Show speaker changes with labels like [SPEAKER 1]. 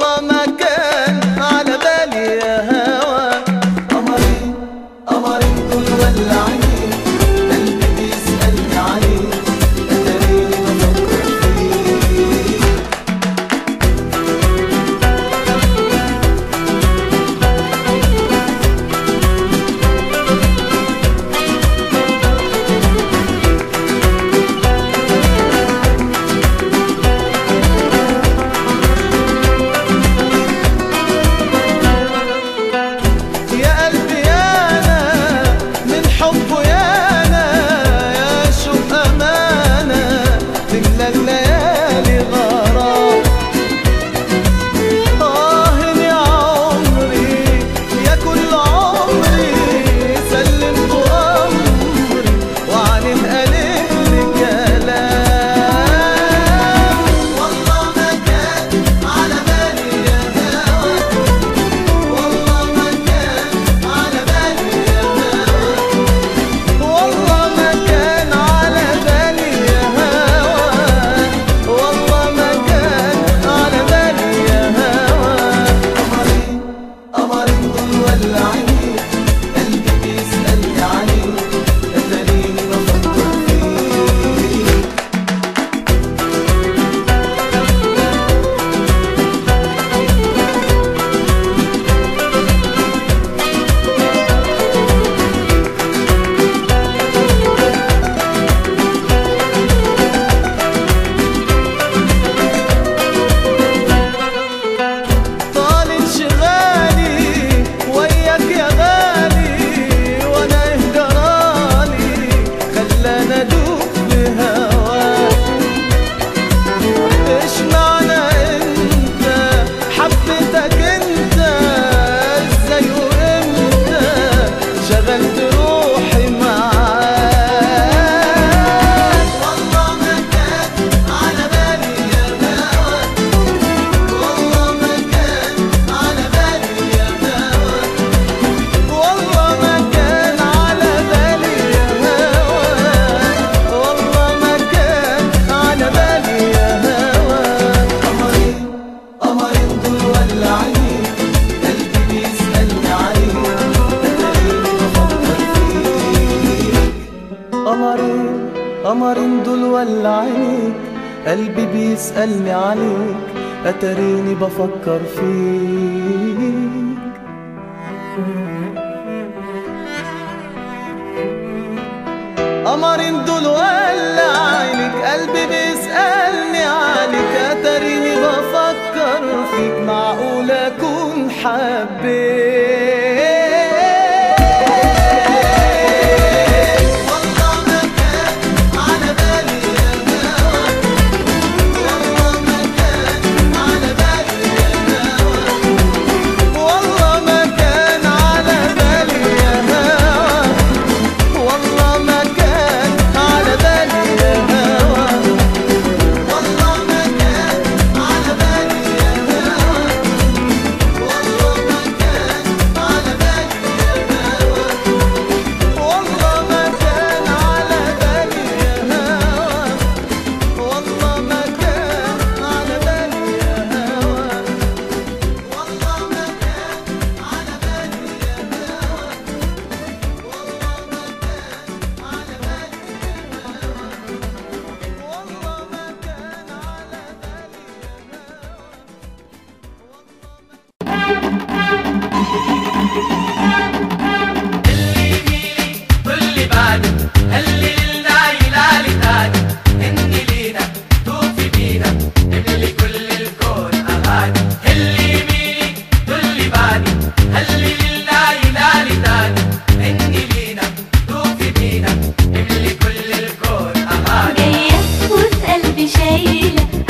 [SPEAKER 1] Allah maka ولا عينيك قلبي بيسألني عليك أتريني بفكر فيك. قمر دول ولا عينك قلبي بيسألني عليك أتريني بفكر فيك. معقول أكون حبيت؟ Yeah.